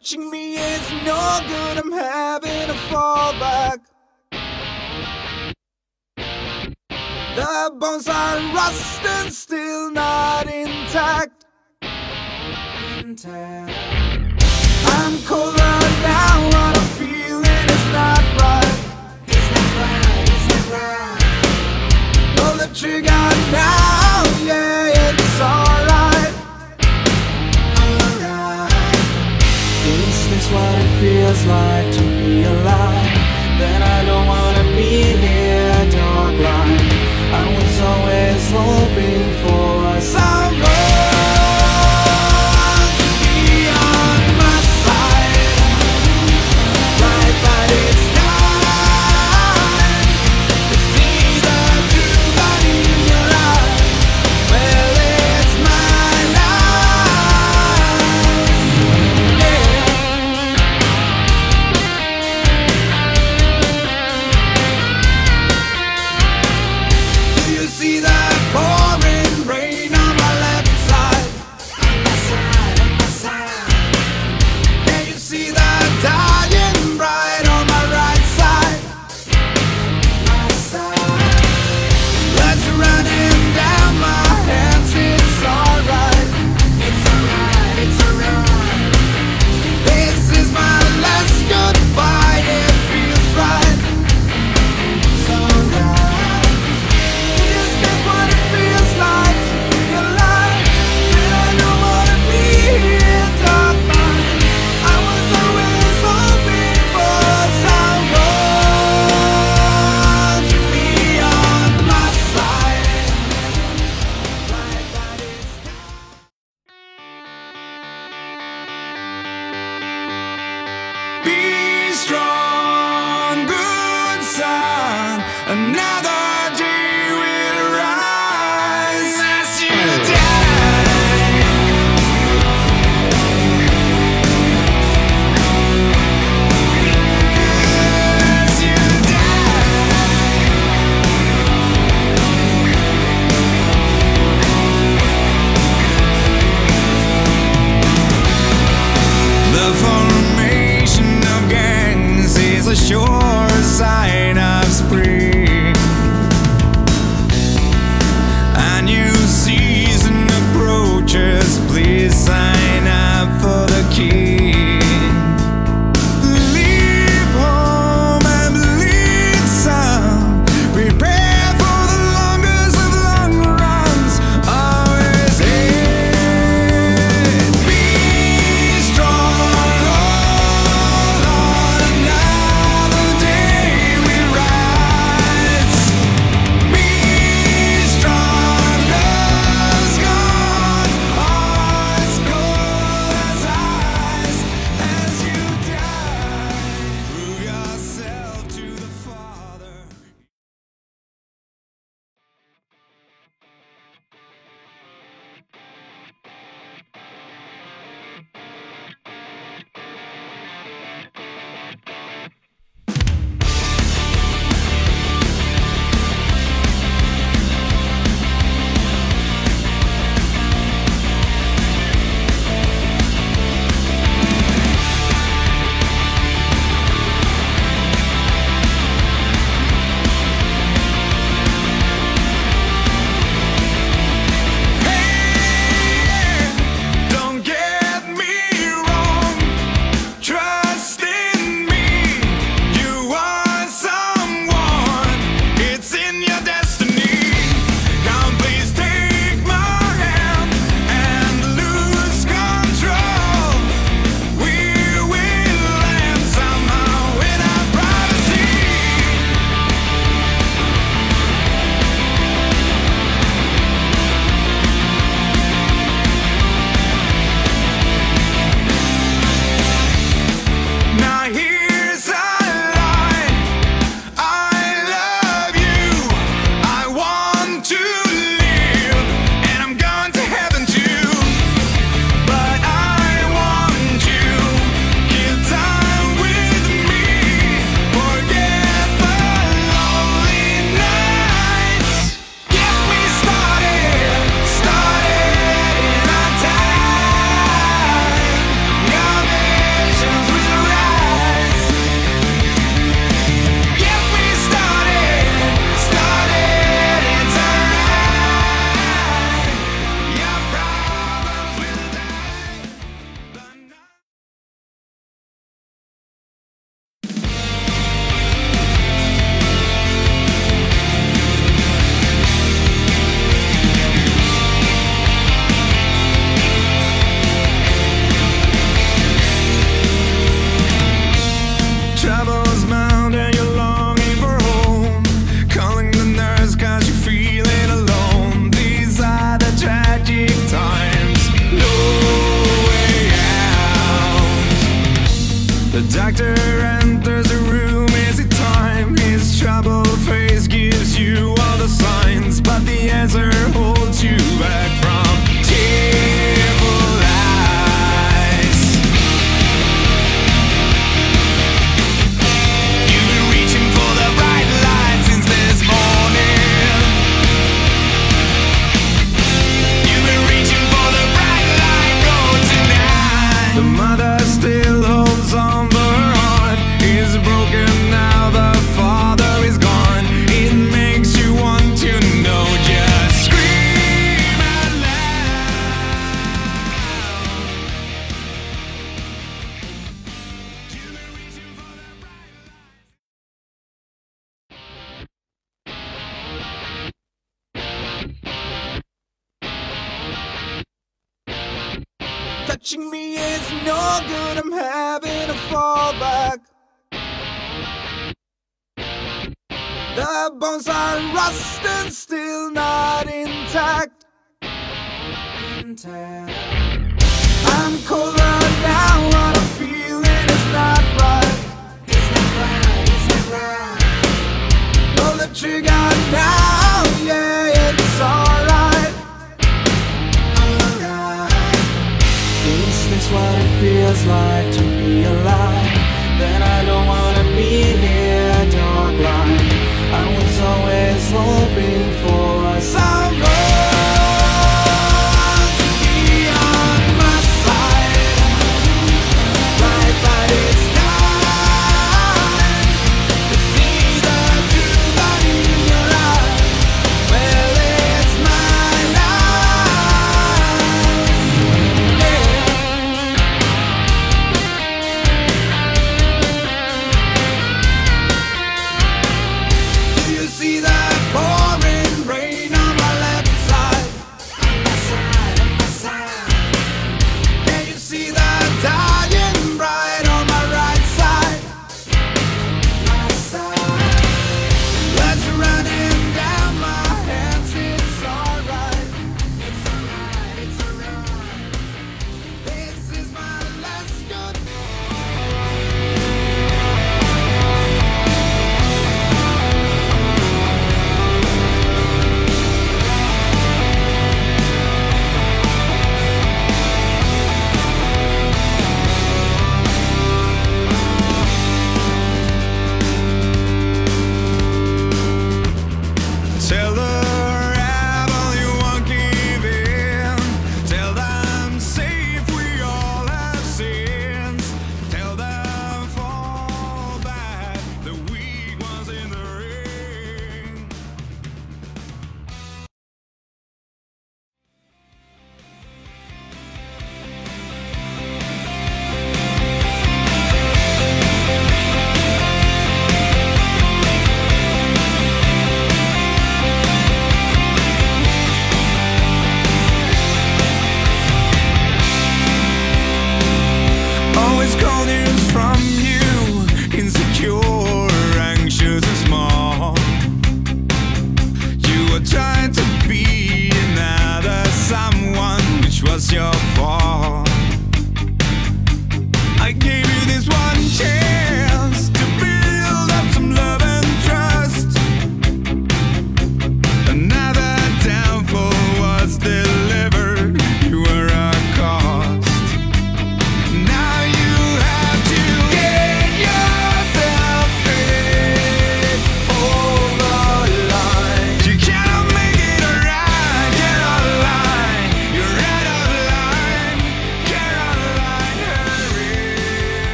touching me is no good. I'm having a fallback. The bones are rusted, still not intact. Intact. I'm colder now. What I'm feeling is not right. It's not right. It's not right. Pull the trigger now. feels like to be alive. Then I don't wanna be here, dark line I was always hoping for trouble. touching me is no good. I'm having a fallback. The bones are rusted, still not intact. Intact. I'm colder now. What I'm feeling is not right. It's not right. It's not right. Pull the trigger now.